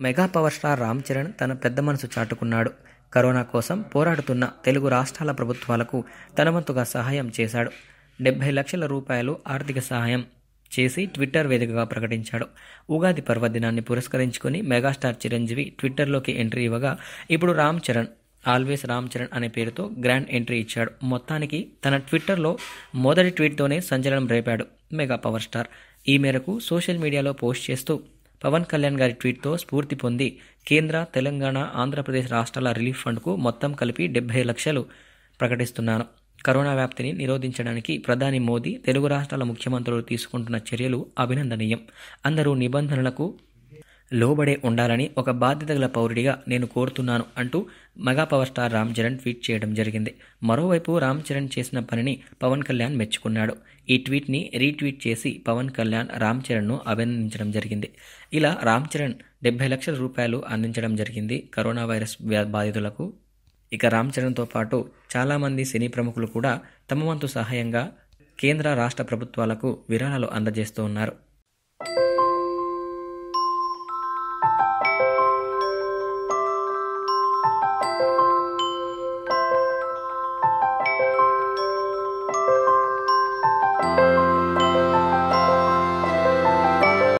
Mega power star Ram Charan తన పెద్ద మనసు చాటుకున్నాడు. కరోనా కోసం పోరాడుతున్న తెలుగు రాష్ట్రాల ప్రభుత్వాలకు తనవంతుగా సహాయం చేశాడు. డెబ్బై లక్షల రూపాయలు ఆర్థిక సహాయం చేసి ట్విట్టర్ వేదికగా ప్రకటించాడు. ఉగాది పర్వదినాన్ని పురస్కరించుకుని మెగాస్టార్ చిరంజీవి ట్విట్టర్లోకి ఎంట్రీ ఇవ్వగా ఇప్పుడు రామ్ చరణ్ ఆల్వేస్ రామ్ చరణ్ అనే పేరుతో గ్రాండ్ ఎంట్రీ ఇచ్చాడు. మొత్తానికి తన ట్విట్టర్లో మొదటి ట్వీట్తోనే సంచలనం రేపాడు మెగా పవర్ స్టార్. ఈ మేరకు సోషల్ మీడియాలో పోస్ట్ చేస్తూ పవన్ కళ్యాణ్ గారి ట్వీట్తో స్ఫూర్తి పొంది కేంద్ర తెలంగాణ ఆంధ్రప్రదేశ్ రాష్ట్రాల రిలీఫ్ ఫండ్కు మొత్తం కలిపి డెబ్బై లక్షలు ప్రకటిస్తున్నాను. కరోనా వ్యాప్తిని నిరోధించడానికి ప్రధాని మోదీ తెలుగు రాష్ట్రాల ముఖ్యమంత్రులు తీసుకుంటున్న చర్యలు అభినందనీయం. అందరూ నిబంధనలకు లోబడే ఉండాలని ఒక బాధ్యత గల పౌరుడిగా నేను కోరుతున్నాను అంటూ mega power star Ram Charan tweet చేయడం జరిగింది. మరోవైపు రామ్ చరణ్ చేసిన పనిని పవన్ కళ్యాణ్ మెచ్చుకున్నాడు. ఈ ట్వీట్ని రీట్వీట్ చేసి పవన్ కళ్యాణ్ రామ్ చరణ్ను అభినందించడం జరిగింది. ఇలా రామ్ చరణ్ డెబ్బై లక్షల రూపాయలు అందించడం జరిగింది కరోనా వైరస్ బాధితులకు. ఇక రామ్ చరణ్తో పాటు చాలామంది సినీ ప్రముఖులు కూడా తమ వంతు సహాయంగా కేంద్ర రాష్ట్ర ప్రభుత్వాలకు విరాళాలు అందజేస్తూ ఉన్నారు.